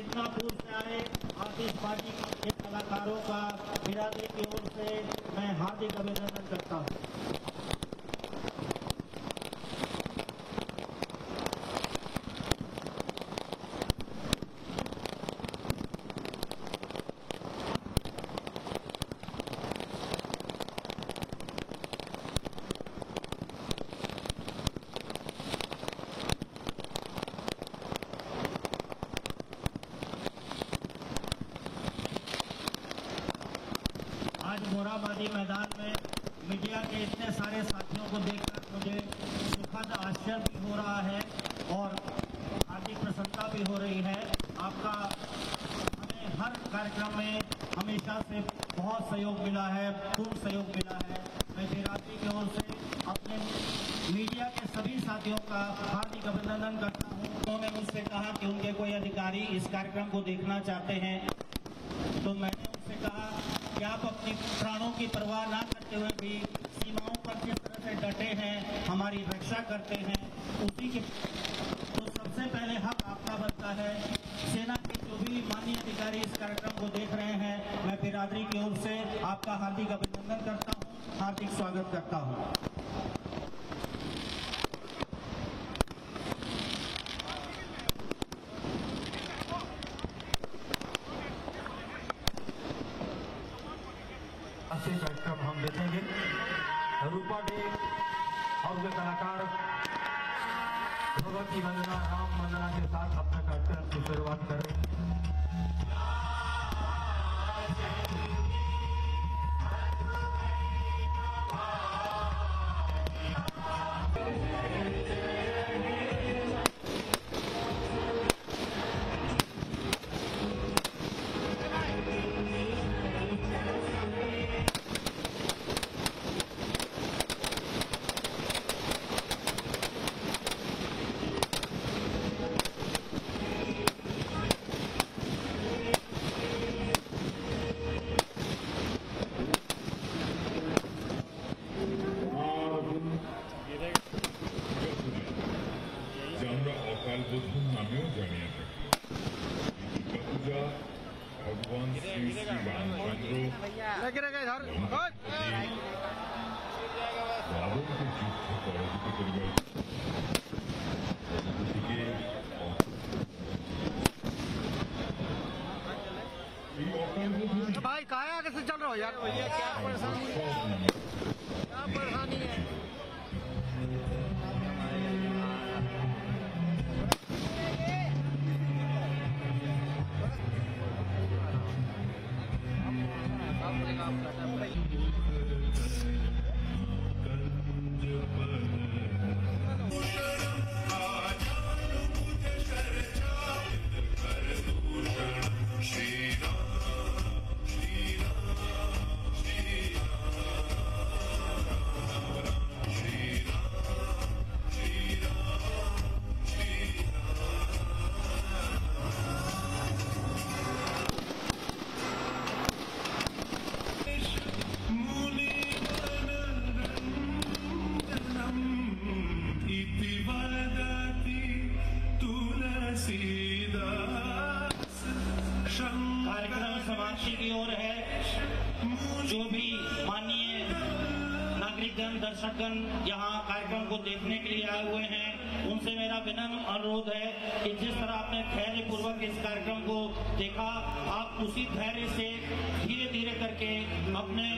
इतना दूर से आए है पार्टी के कलाकारों का बिरादरी की ओर से मैं हार्दिक अभिनंदन करता हूँ। सारे साथियों को देखकर मुझे सुखद आश्चर्य भी हो रहा है और हार्दिक प्रसन्नता भी हो रही है। आपका हमें हर कार्यक्रम में हमेशा से बहुत सहयोग मिला है, पूर्ण सहयोग मिला है। मैं बेराजी की ओर से अपने मीडिया के सभी साथियों का हार्दिक अभिनंदन करता हूँ। उन्होंने तो मुझसे कहा कि उनके कोई अधिकारी इस कार्यक्रम को देखना चाहते हैं तो मैंने उनसे कहा कि आप अपने प्राणों की परवाह ना करते हुए भी हमारी रक्षा करते हैं। उसी के तो सबसे पहले हक हाँ आपका बनता है। सेना के जो भी माननीय अधिकारी इस कार्यक्रम को देख रहे हैं, मैं बिरादरी की ओर से आपका हार्दिक अभिनंदन करता हूँ, हार्दिक स्वागत करता हूँ। कार्यक्रम हम देखेंगे। रूपा डे दे। भव्य कलाकार भगवती वंदना राम वंदना के साथ अपना कार्यक्रम की शुरुआत करें। भाई कहा आगे से चल रहा हो यार? भैया क्या परेशानी राशि की ओर है। जो भी माननीय नागरिकगण दर्शकगण यहाँ कार्यक्रम को देखने के लिए आए हुए हैं, उनसे मेरा विनम्र अनुरोध है कि जिस तरह आपने धैर्य पूर्वक इस कार्यक्रम को देखा, आप उसी धैर्य से धीरे धीरे करके अपने